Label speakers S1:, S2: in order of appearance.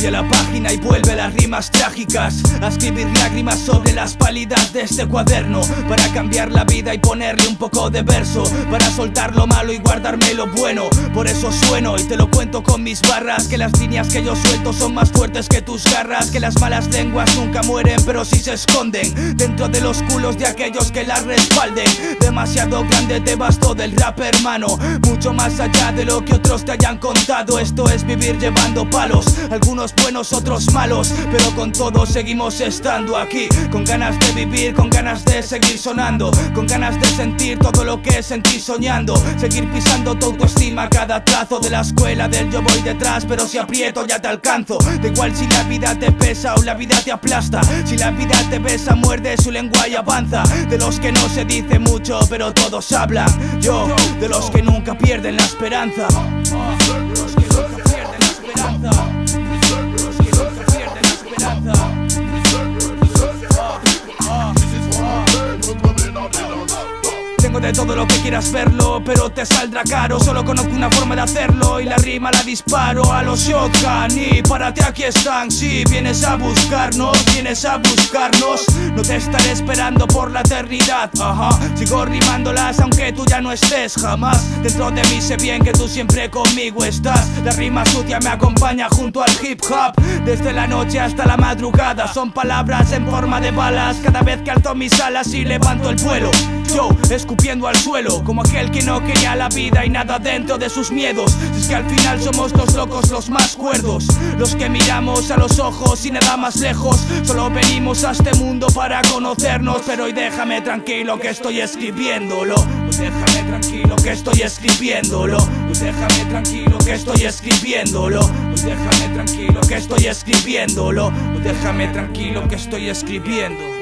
S1: Cambia la página y vuelve las rimas trágicas. A escribir lágrimas sobre las pálidas de este cuaderno. Para cambiar la vida y ponerle un poco de verso. Para soltar lo malo y guardarme lo bueno. Por eso sueno y te lo cuento con mis barras. Que las líneas que yo suelto son más fuertes que tus garras. Que las malas lenguas nunca mueren pero sí se esconden. Dentro de los culos de aquellos que las respalden. Demasiado grande te bastó del rap hermano. Mucho más allá de lo que otros te hayan contado. Esto es vivir llevando palos. Algunos buenos, otros malos Pero con todos seguimos estando aquí. Con ganas de vivir, con ganas de seguir sonando Con ganas de sentir todo lo que sentí soñando. Seguir pisando tu autoestima cada trazo de la escuela del yo voy detrás Pero si aprieto ya te alcanzo. Da igual si la vida te pesa o la vida te aplasta. Si la vida te besa, muerde su lengua y avanza. De los que no se dice mucho pero todos hablan. Yo, de los que nunca pierden la esperanza. Los que nunca pierden la esperanza Tengo de todo lo que quieras verlo, pero te saldrá caro. Solo conozco una forma de hacerlo y la rima la disparo a los shotgun. Y párate, aquí están. Si vienes a buscarnos, vienes a buscarnos. No te estaré esperando por la eternidad. Ajá, sigo rimándolas aunque tú ya no estés jamás. Dentro de mí sé bien que tú siempre conmigo estás. La rima sucia me acompaña junto al hip hop. Desde la noche hasta la madrugada. Son palabras en forma de balas. Cada vez que alzo mis alas y levanto el vuelo. Yo, escupiendo al suelo, como aquel que no quería la vida y nada dentro de sus miedos. Es que al final somos los locos los más cuerdos, los que miramos a los ojos y nada más lejos. Solo venimos a este mundo para conocernos, pero hoy déjame tranquilo que estoy escribiéndolo. Déjame tranquilo que estoy escribiéndolo. Pues déjame tranquilo que estoy escribiéndolo. Pues déjame tranquilo que estoy escribiéndolo. Pues déjame tranquilo que estoy escribiendo.